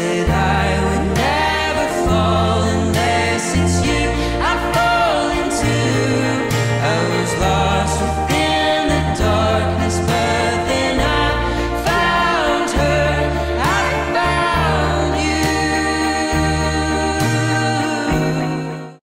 será.